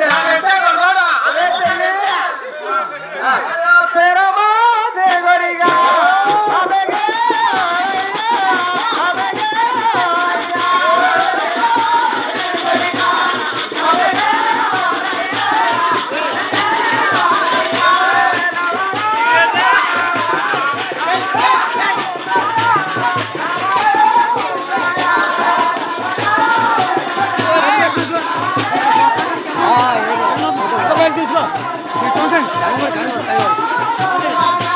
போற்று 就是给张震赶快赶紧哎呦。